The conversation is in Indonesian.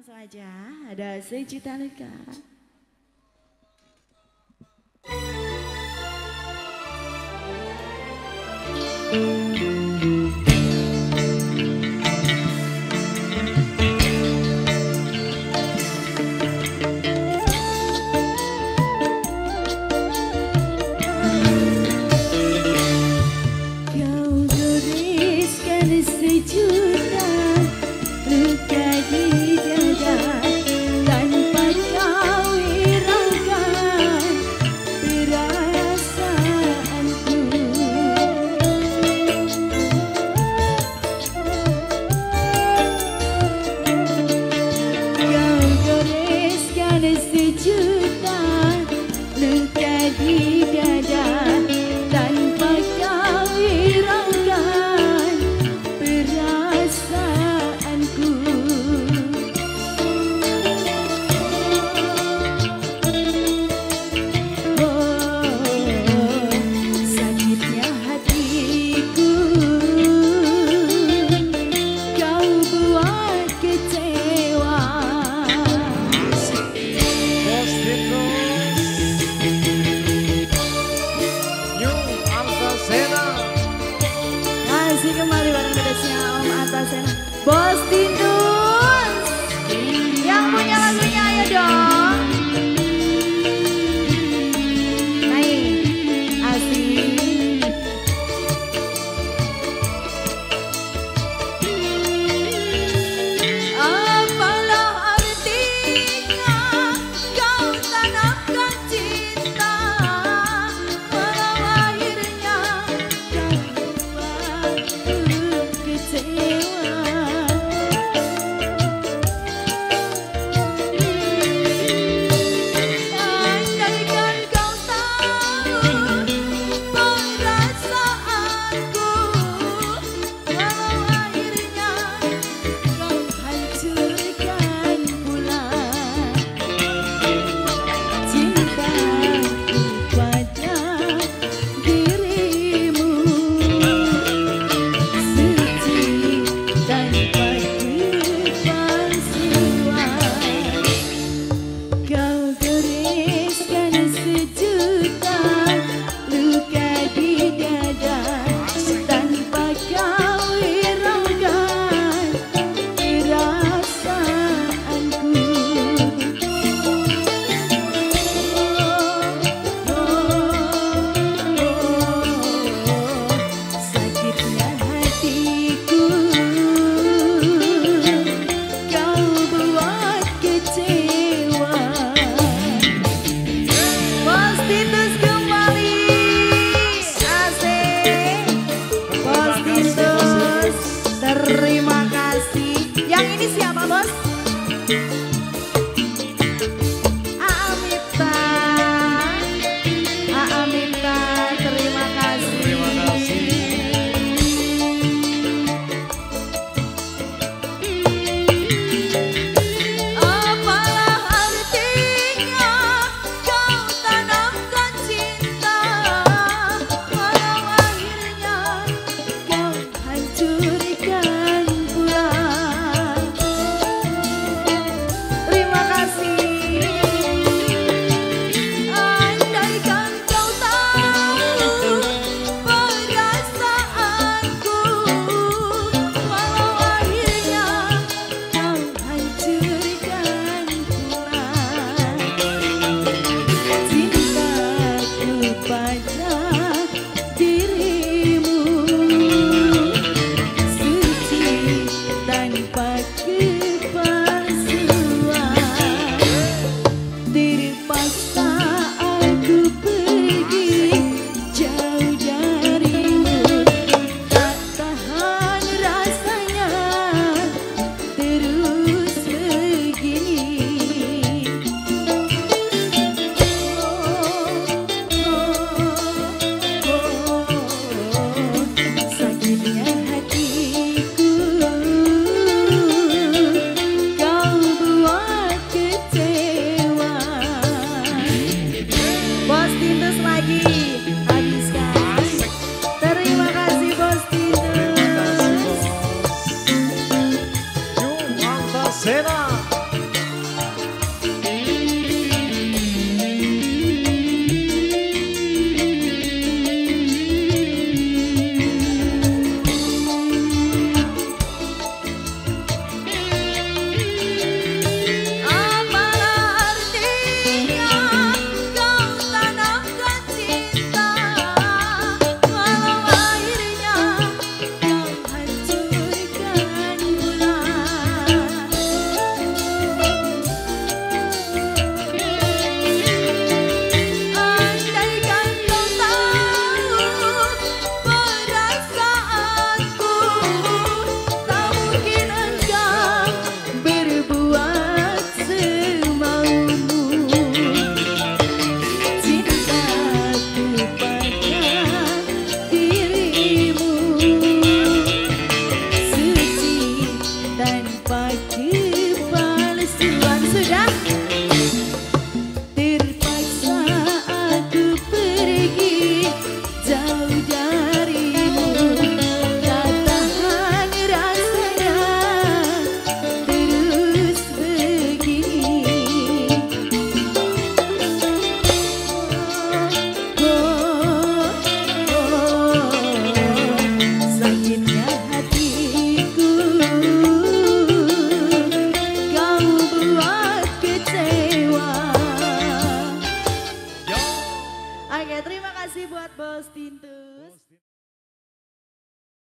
langsung aja ada sejuta luka. rasanya bos